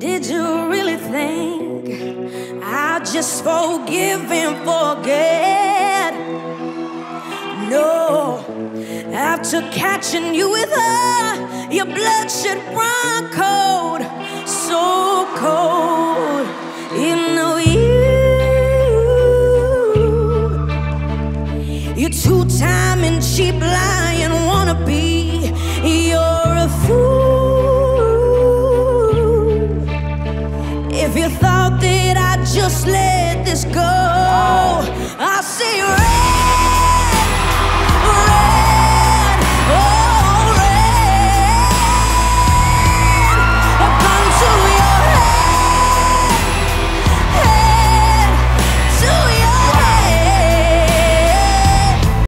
Did you really think I'd just forgive and forget? No, after catching you with her, your blood should run cold, so cold. You know you, you two-time and cheap lying, wanna If you thought that I'd just let this go.